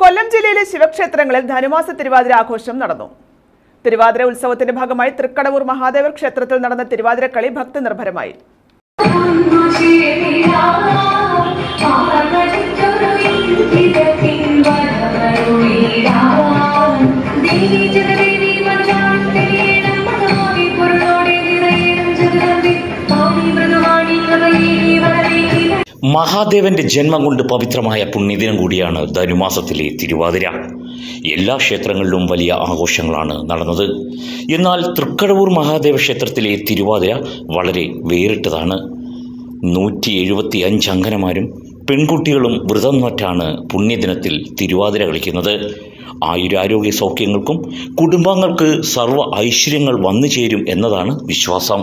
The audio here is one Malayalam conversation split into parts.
കൊല്ലം ജില്ലയിലെ ശിവക്ഷേത്രങ്ങളിൽ ധനുമാസ തിരുവാതിര ആഘോഷം നടന്നു. തിരുവാതിര ഉത്സവത്തിന്റെ ഭാഗമായി തൃക്കടവൂർ മഹാദേവർ ക്ഷേത്രത്തിൽ നടന്ന തിരുവാതിരക്കളി ഭക്തി നിർഭരമായി മഹാദേവന്റെ ജന്മം കൊണ്ട് പവിത്രമായ പുണ്യദിനം കൂടിയാണ് ധനുമാസത്തിലെ തിരുവാതിര. എല്ലാ ക്ഷേത്രങ്ങളിലും വലിയ ആഘോഷങ്ങളാണ് നടന്നത്. എന്നാൽ തൃക്കടവൂർ മഹാദേവ ക്ഷേത്രത്തിലെ തിരുവാതിര വളരെ വേറിട്ടതാണ്. നൂറ്റി എഴുപത്തി അഞ്ച് അങ്കനമാരും പെൺകുട്ടികളും വ്രതം നോറ്റാണ് പുണ്യദിനത്തിൽ തിരുവാതിര കളിക്കുന്നത്. ആയുരാരോഗ്യ സൗഖ്യങ്ങൾക്കും കുടുംബാംഗങ്ങൾക്ക് സർവ ഐശ്വര്യങ്ങൾ വന്നു ചേരും എന്നതാണ് വിശ്വാസം.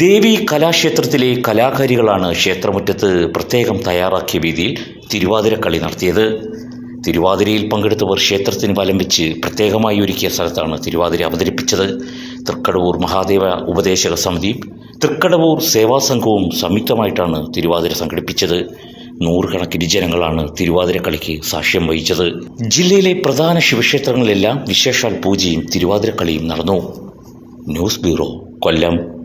ദേവി കലാക്ഷേത്രത്തിലെ കലാകാരികളാണ് ക്ഷേത്രമുറ്റത്ത് പ്രത്യേകം തയ്യാറാക്കിയ രീതിയിൽ തിരുവാതിരക്കളി നടത്തിയത്. തിരുവാതിരയിൽ പങ്കെടുത്തവർ ക്ഷേത്രത്തിന് വലം വെച്ച് പ്രത്യേകമായി ഒരുക്കിയ സ്ഥലത്താണ് തിരുവാതിര അവതരിപ്പിച്ചത്. തൃക്കടവൂർ മഹാദേവ ഉപദേശക സമിതിയും തൃക്കടവൂർ സേവാ സംഘവും സംയുക്തമായിട്ടാണ് തിരുവാതിര സംഘടിപ്പിച്ചത്. നൂറുകണക്കിന് ജനങ്ങളാണ് തിരുവാതിരക്കളിക്ക് സാക്ഷ്യം വഹിച്ചത്. ജില്ലയിലെ പ്രധാന ശിവക്ഷേത്രങ്ങളിലെല്ലാം വിശേഷാൽ പൂജയും തിരുവാതിരക്കളിയും നടന്നു. News bureau Kollam.